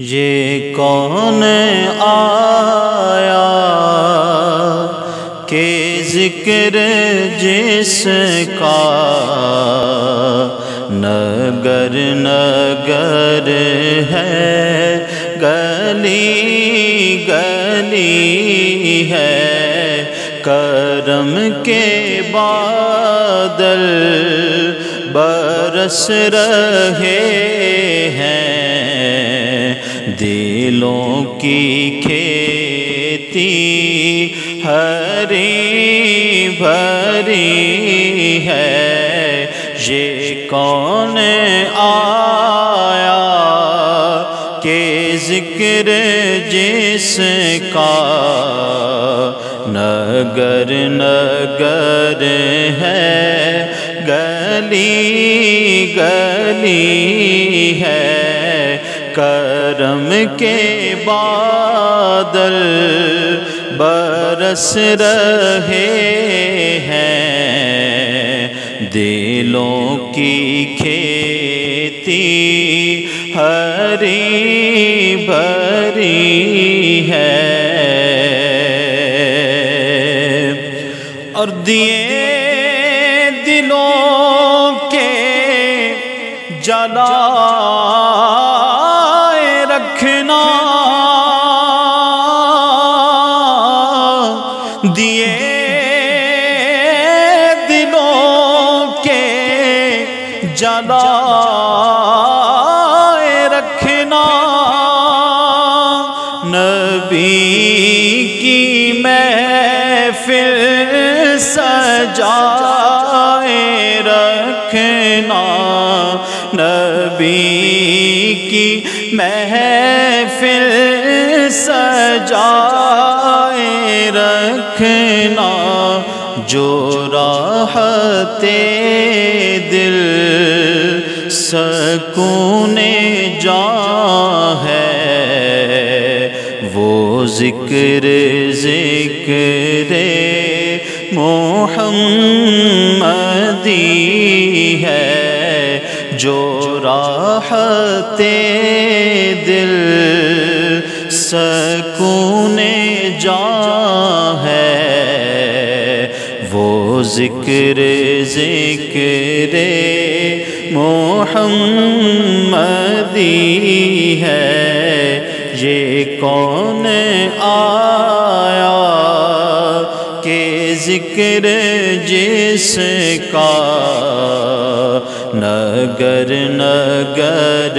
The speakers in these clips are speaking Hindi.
ये कौन आया? के ज़िक्र जिसका? नगर नगर है, गली गली है। करम के बादल बरस रहे हैं। दिलों की खेती हरी भरी है। ये कौन आया? के ज़िक्र जिसका नगर नगर है, गली गली है। करम के बादल बरस रहे हैं। दिलों की खेती हरी भरी है। और दिए दिलों के जला रखना। नबी की महफिल सजाए रखना। नबी की महफिल सजाए रखना। जो राहते सकून जा है। वो ज़िक्र ज़िक्र मोहम्मदी है, जो राहते दिल सकून जा है। वो ज़िक्र ज़िक्र मोहम्मदी है। ये कौन आया? के ज़िक्र जिसका नगर नगर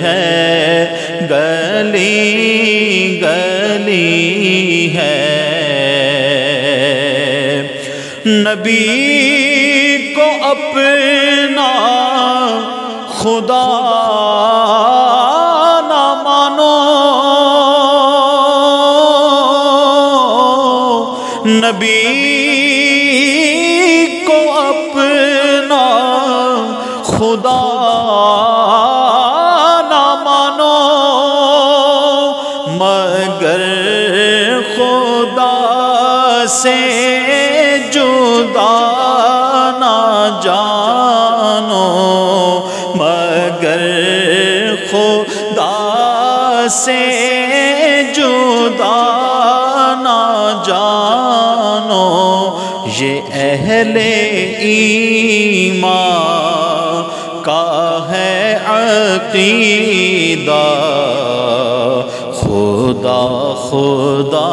है, गली गली है। नबी को अपना खुदा ना मानो। नबी को अपना खुदा ना मानो। मगर खुदा से जुदा ना जानो। से जुदा ना जानो, ये अहले ईमा का है अकीदा। खुदा खुदा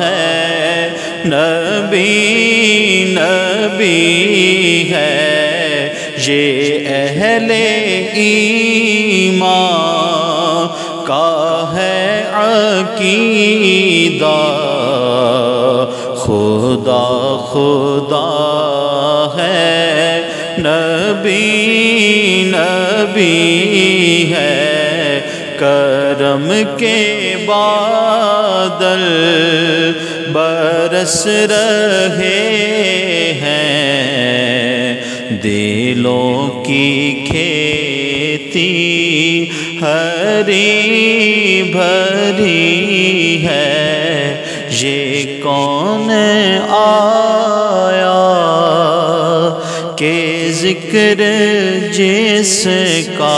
है, नबी नबी है, ये अहले ईमा का है अकीदा। खुदा खुदा है, नबी नबी है। करम के बादल बरस रहे हैं। दिलों की खेती हरी भरी है। ये कौन आया? के ज़िक्र जिसका?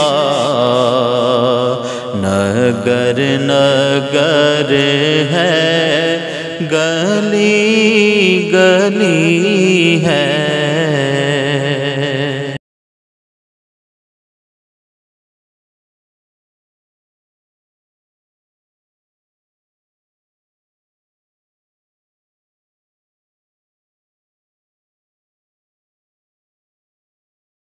नगर नगर है, गली गली है।